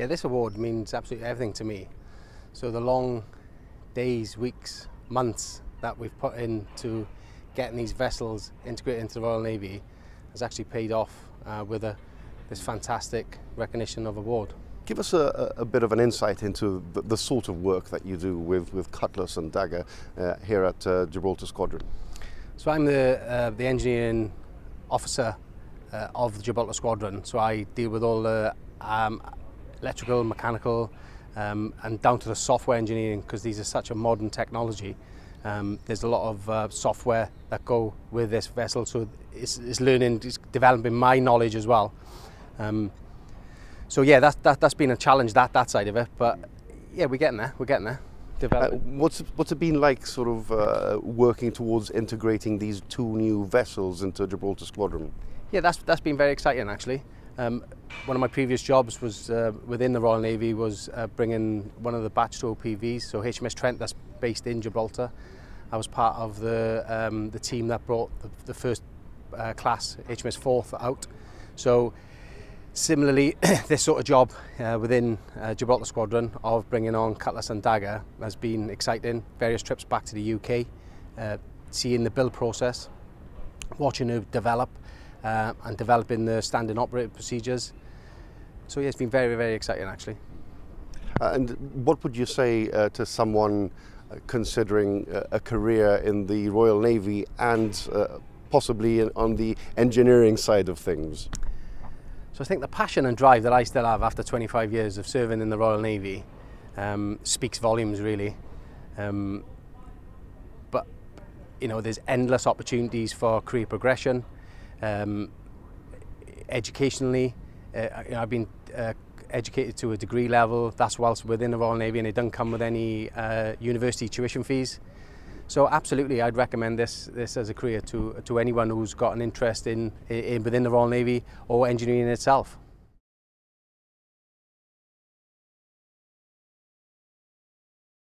yeah, this award means absolutely everything to me. So the long days, weeks, months that we've put into getting these vessels integrated into the Royal Navy has actually paid off uh, with a, this fantastic recognition of award. Give us a, a bit of an insight into the, the, sort of work that you do with, with Cutlass and Dagger uh, here at uh, Gibraltar Squadron. So I'm the, uh, the engineering officer uh, of the Gibraltar Squadron, so I deal with all the um, electrical, mechanical, um, and down to the software engineering because these are such a modern technology. Um, there's a lot of uh, software that go with this vessel, so it's, it's learning, it's developing my knowledge as well. Um, so yeah, that, that, that's been a challenge, that, that side of it, but yeah, we're getting there, we're getting there. Uh, what's what's it been like, sort of uh, working towards integrating these two new vessels into Gibraltar Squadron? Yeah, that's that's been very exciting actually. Um, One of my previous jobs was uh, within the Royal Navy was uh, bringing one of the batch to OPVs, so HMS Trent that's based in Gibraltar. I was part of the um, the team that brought the, the first uh, class HMS Forth out. So similarly, this sort of job uh, within uh, Gibraltar Squadron of bringing on Cutlass and Dagger has been exciting. Various trips back to the UK, uh, seeing the build process, watching it develop, uh, and developing the standing operating procedures. So yeah, it's been very, very exciting actually. Uh, and what would you say uh, to someone uh, considering uh, a career in the Royal Navy and uh, possibly on the engineering side of things? So I think the passion and drive that I still have after 25 years of serving in the Royal Navy um, speaks volumes really. Um, but you know there's endless opportunities for career progression. Um, educationally, uh, you know, I've been uh, educated to a degree level. That's whilst within the Royal Navy and it doesn't come with any uh, university tuition fees. So absolutely, I'd recommend this this as a career to to anyone who's got an interest in, in within the Royal Navy or engineering itself.